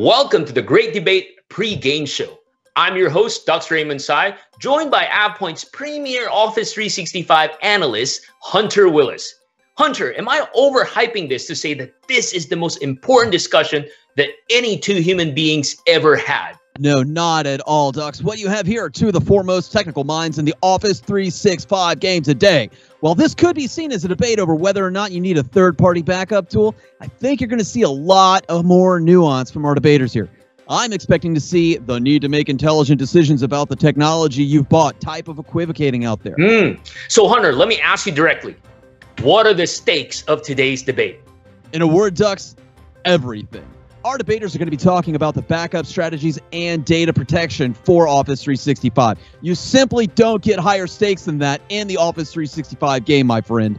Welcome to the Great Debate pre-game show. I'm your host, Dr. Raymond Sy, joined by AvePoint's premier Office 365 analyst, Hunter Willis. Hunter, am I overhyping this to say that this is the most important discussion that any two human beings ever had? No, not at all, Dux. What you have here are two of the foremost technical minds in the Office 365 game today. While this could be seen as a debate over whether or not you need a third party backup tool, I think you're going to see a lot of more nuance from our debaters here. I'm expecting to see the need to make intelligent decisions about the technology you've bought type of equivocating out there. Mm. So, Hunter, let me ask you directly what are the stakes of today's debate? In a word, Dux, everything. Our debaters are going to be talking about the backup strategies and data protection for Office 365. You simply don't get higher stakes than that in the Office 365 game, my friend.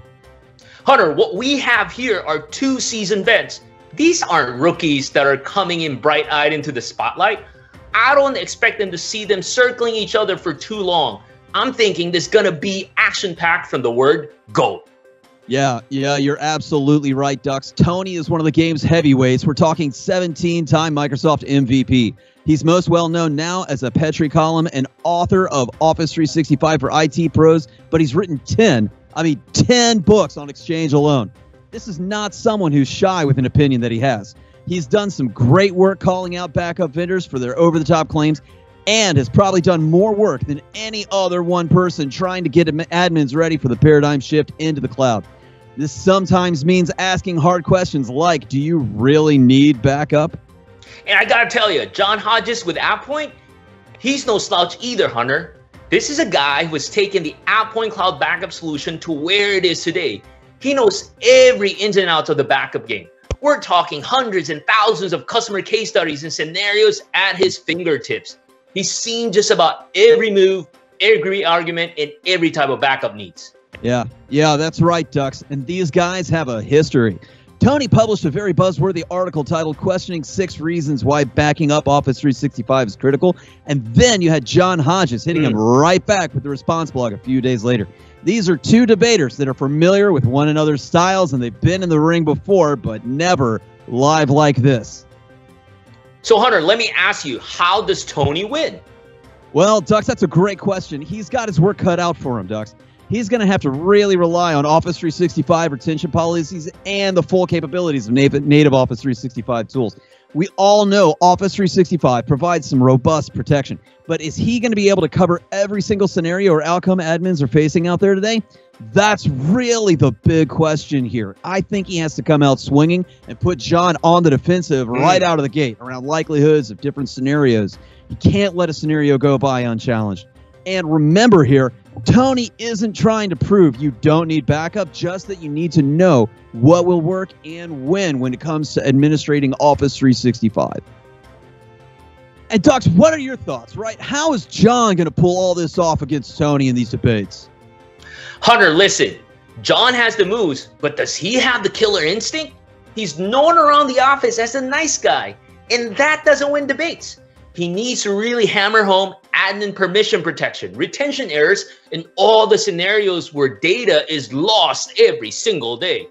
Hunter, what we have here are two seasoned vets. These aren't rookies that are coming in bright eyed into the spotlight. I don't expect them to see them circling each other for too long. I'm thinking there's going to be action packed from the word go. Yeah, yeah, you're absolutely right, Dux. Tony is one of the game's heavyweights. We're talking 17 time Microsoft MVP. He's most well known now as a Petri column and author of Office 365 for IT pros, but he's written 10, I mean, 10 books on Exchange alone. This is not someone who's shy with an opinion that he has. He's done some great work calling out backup vendors for their over the top claims and has probably done more work than any other one person trying to get admins ready for the paradigm shift into the cloud. This sometimes means asking hard questions like Do you really need backup? And I gotta tell you, John Hodges with AvePoint, he's no slouch either, Hunter. This is a guy who has taken the AvePoint Cloud backup solution to where it is today. He knows every ins and outs of the backup game. We're talking hundreds and thousands of customer case studies and scenarios at his fingertips. He's seen just about every move, every argument, and every type of backup needs. Yeah, yeah, that's right, Dux. And these guys have a history. Tony published a very buzzworthy article titled Questioning Six Reasons Why Backing Up Office 365 is Critical. And then you had John Hodges hitting him hmm. right back with the response blog a few days later. These are two debaters that are familiar with one another's styles and they've been in the ring before, but never live like this. So, Hunter, let me ask you how does Tony win? Well, Dux, that's a great question. He's got his work cut out for him, Dux he's going to have to really rely on Office 365 retention policies and the full capabilities of native Office 365 tools. We all know Office 365 provides some robust protection, but is he going to be able to cover every single scenario or outcome admins are facing out there today? That's really the big question here. I think he has to come out swinging and put John on the defensive mm. right out of the gate around likelihoods of different scenarios. You can't let a scenario go by unchallenged. And remember here, Tony isn't trying to prove you don't need backup, just that you need to know what will work and when when it comes to administrating Office 365. And Dux, what are your thoughts, right? How is John going to pull all this off against Tony in these debates? Hunter, listen. John has the moves, but does he have the killer instinct? He's known around the office as a nice guy, and that doesn't win debates. He needs to really hammer home admin permission protection, retention errors, and all the scenarios where data is lost every single day.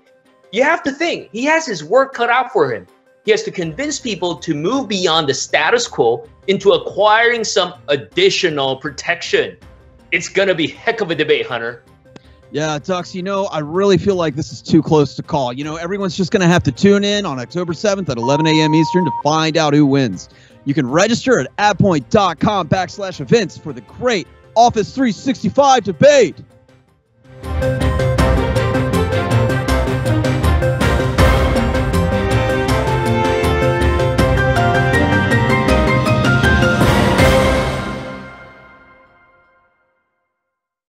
You have to think, he has his work cut out for him. He has to convince people to move beyond the status quo into acquiring some additional protection. It's gonna be heck of a debate, Hunter. Yeah, Dux, you know, I really feel like this is too close to call. You know, everyone's just going to have to tune in on October 7th at 11 a.m. Eastern to find out who wins. You can register at avepoint.com backslash events for the great Office 365 debate.